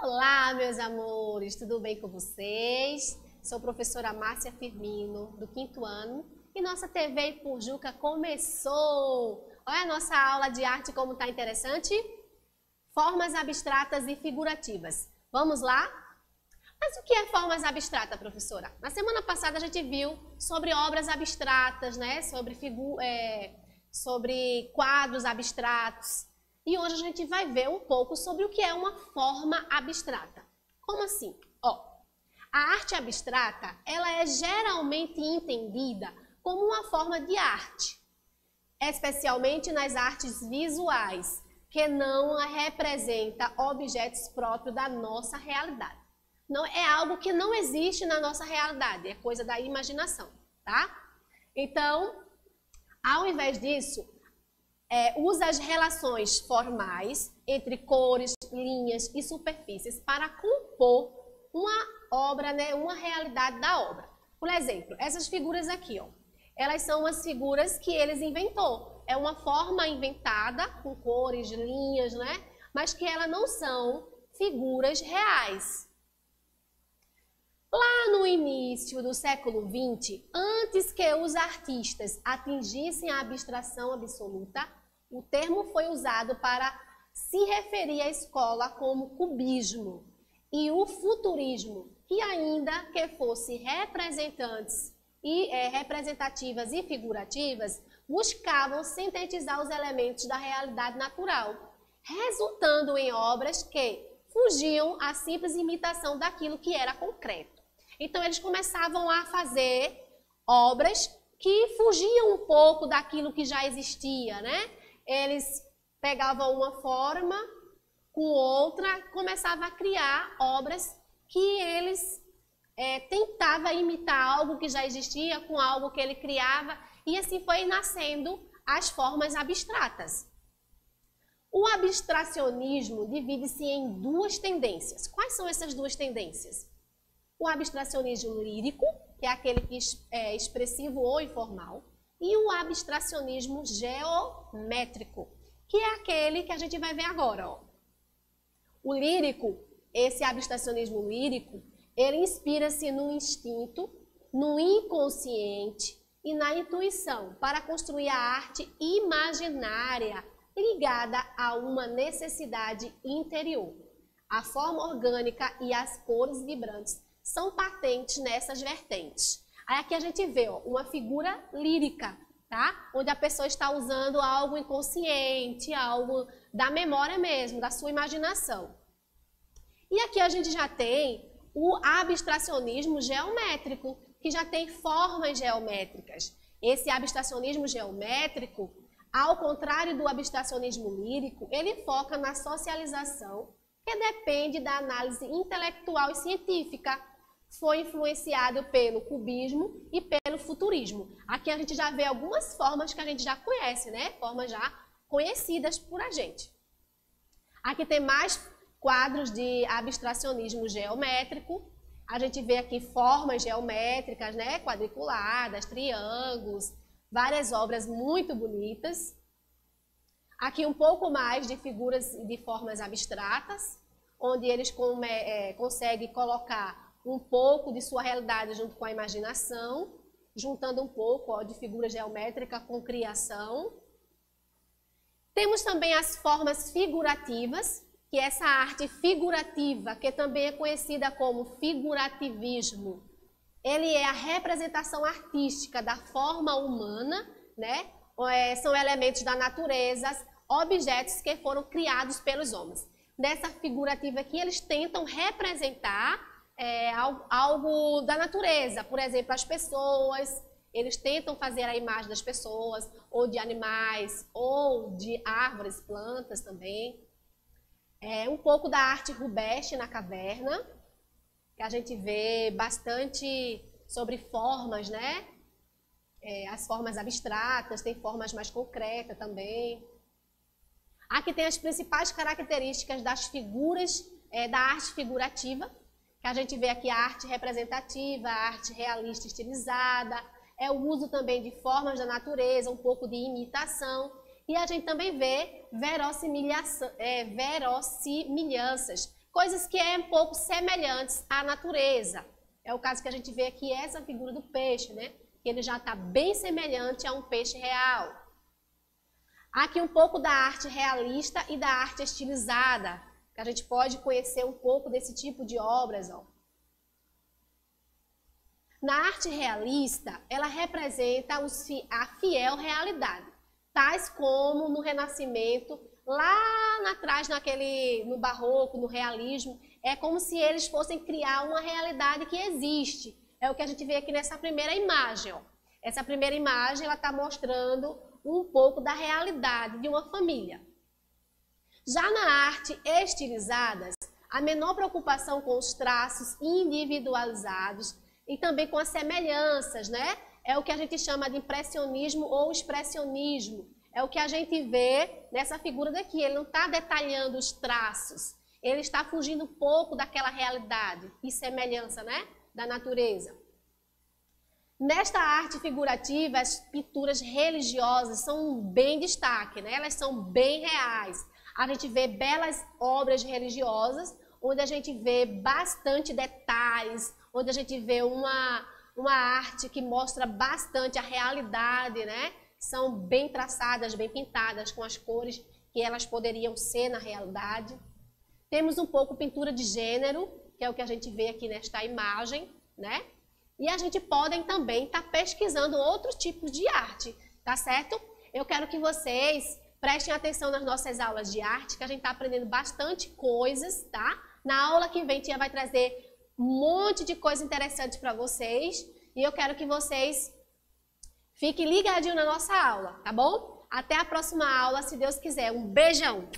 Olá, meus amores, tudo bem com vocês? Sou professora Márcia Firmino, do quinto ano, e nossa TV Purjuca começou! Olha a nossa aula de arte como está interessante? Formas abstratas e figurativas. Vamos lá? Mas o que é formas abstratas, professora? Na semana passada a gente viu sobre obras abstratas, né? sobre, figu é, sobre quadros abstratos. E hoje a gente vai ver um pouco sobre o que é uma forma abstrata. Como assim? Ó, a arte abstrata, ela é geralmente entendida como uma forma de arte, especialmente nas artes visuais, que não representa objetos próprios da nossa realidade. Não é algo que não existe na nossa realidade, é coisa da imaginação, tá? Então, ao invés disso, é, usa as relações formais entre cores, linhas e superfícies para compor uma obra, né, uma realidade da obra. Por exemplo, essas figuras aqui, ó, elas são as figuras que eles inventou. É uma forma inventada com cores, linhas, né? Mas que elas não são figuras reais. Lá no início do século XX, antes que os artistas atingissem a abstração absoluta, o termo foi usado para se referir à escola como cubismo e o futurismo, que ainda que fosse representantes e é, representativas e figurativas, buscavam sintetizar os elementos da realidade natural, resultando em obras que fugiam à simples imitação daquilo que era concreto. Então eles começavam a fazer obras que fugiam um pouco daquilo que já existia, né? eles pegavam uma forma com outra, começavam a criar obras que eles é, tentavam imitar algo que já existia com algo que ele criava, e assim foi nascendo as formas abstratas. O abstracionismo divide-se em duas tendências. Quais são essas duas tendências? O abstracionismo lírico, que é aquele que é expressivo ou informal, e o abstracionismo geométrico, que é aquele que a gente vai ver agora. Ó. O lírico, esse abstracionismo lírico, ele inspira-se no instinto, no inconsciente e na intuição para construir a arte imaginária ligada a uma necessidade interior. A forma orgânica e as cores vibrantes são patentes nessas vertentes. Aí aqui a gente vê ó, uma figura lírica, tá? Onde a pessoa está usando algo inconsciente, algo da memória mesmo, da sua imaginação. E aqui a gente já tem o abstracionismo geométrico, que já tem formas geométricas. Esse abstracionismo geométrico, ao contrário do abstracionismo lírico, ele foca na socialização, que depende da análise intelectual e científica, foi influenciado pelo cubismo e pelo futurismo. Aqui a gente já vê algumas formas que a gente já conhece, né? Formas já conhecidas por a gente. Aqui tem mais quadros de abstracionismo geométrico. A gente vê aqui formas geométricas, né? Quadriculadas, triângulos, várias obras muito bonitas. Aqui um pouco mais de figuras de formas abstratas, onde eles é, conseguem colocar um pouco de sua realidade junto com a imaginação, juntando um pouco ó, de figura geométrica com criação. Temos também as formas figurativas, que é essa arte figurativa, que também é conhecida como figurativismo. Ele é a representação artística da forma humana, né? É, são elementos da natureza, objetos que foram criados pelos homens. Nessa figurativa aqui, eles tentam representar é, algo da natureza. Por exemplo, as pessoas, eles tentam fazer a imagem das pessoas, ou de animais, ou de árvores, plantas também. É um pouco da arte rubeste na caverna, que a gente vê bastante sobre formas, né? É, as formas abstratas, tem formas mais concretas também. Aqui tem as principais características das figuras, é, da arte figurativa, que a gente vê aqui a arte representativa, a arte realista estilizada, é o uso também de formas da natureza, um pouco de imitação, e a gente também vê é, verossimilhanças coisas que é um pouco semelhantes à natureza. É o caso que a gente vê aqui, essa figura do peixe, né? Que ele já está bem semelhante a um peixe real. Aqui um pouco da arte realista e da arte estilizada, a gente pode conhecer um pouco desse tipo de obras. Ó. Na arte realista, ela representa a fiel realidade, tais como no Renascimento, lá atrás, naquele, no Barroco, no Realismo, é como se eles fossem criar uma realidade que existe. É o que a gente vê aqui nessa primeira imagem. Ó. Essa primeira imagem ela está mostrando um pouco da realidade de uma família. Já na arte estilizadas, a menor preocupação com os traços individualizados e também com as semelhanças, né? É o que a gente chama de impressionismo ou expressionismo. É o que a gente vê nessa figura daqui. Ele não está detalhando os traços, ele está fugindo um pouco daquela realidade e semelhança, né? Da natureza. Nesta arte figurativa, as pinturas religiosas são bem destaque, né? elas são bem reais. A gente vê belas obras religiosas, onde a gente vê bastante detalhes, onde a gente vê uma, uma arte que mostra bastante a realidade, né? São bem traçadas, bem pintadas, com as cores que elas poderiam ser na realidade. Temos um pouco pintura de gênero, que é o que a gente vê aqui nesta imagem, né? E a gente pode também estar tá pesquisando outros tipos de arte, tá certo? Eu quero que vocês prestem atenção nas nossas aulas de arte, que a gente está aprendendo bastante coisas, tá? Na aula que vem, Tia vai trazer um monte de coisa interessante para vocês. E eu quero que vocês fiquem ligadinhos na nossa aula, tá bom? Até a próxima aula, se Deus quiser. Um beijão!